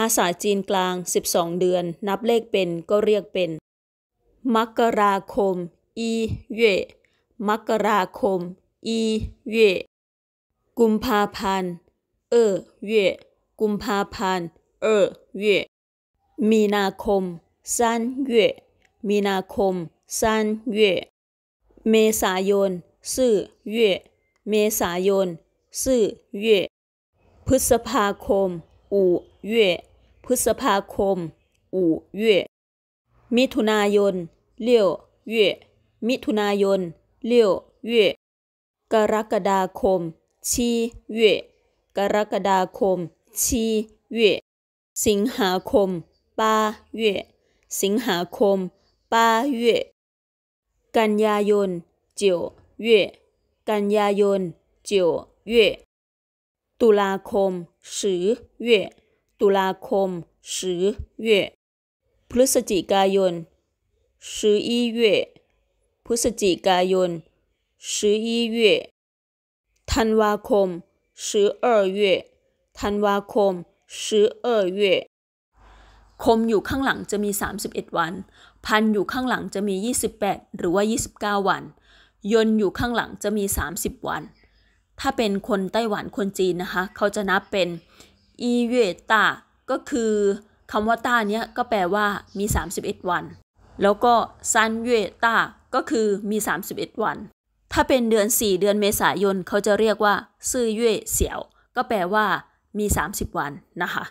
ภาษาจีนกลาง 12 เดือน นับเลขเป็นก็เรียกเป็น มกราคม อีเย่มกราคม อีเย่กุมภาพันธ์ เออเย่กุมภาพันธ์ เออเย่มีนาคมซานเย่มีนาคมซานเย่เมษายนซื่อเย่เมษายนซื่อเย่พฤษภาคม อู่เย่พฤษภาคม อู่เย่มิถุนายนเลี้ยวเย่มิถุนายนเลี้ยวเย่กรกฎาคม ชีเย่กรกฎาคม ชีเย่สิงหาคมปาเย่สิงหาคมปาเย่กันยายนเจียเย่กันยายนเจียเย่ ตุลาคมสือเย่ตุลาคมสือเย่พฤศจิกายนสืออีเย่พฤศจิกายนสืออีเย่ธันวาคมสือเอ่อเย่ธันวาคมสือเอ่อเย่คมอยู่ข้างหลังจะมี 31 วัน พันอยู่ข้างหลังจะมี 28 หรือว่า 29 วัน ยนอยู่ข้างหลังจะมี 30 วัน ถ้าเป็นคนไต้หวันคนจีนนะคะ เขาจะนับเป็นอีเวต้าก็คือคำว่าต้าเนี้ยก็แปลว่ามี 31 วัน แล้วก็ซันเวต้าก็คือมี 31 วัน ถ้าเป็นเดือน 4 เดือนเมษายนเขาจะเรียกว่าซื่อเย่เสี่ยว ก็แปลว่ามี 30 วันนะคะ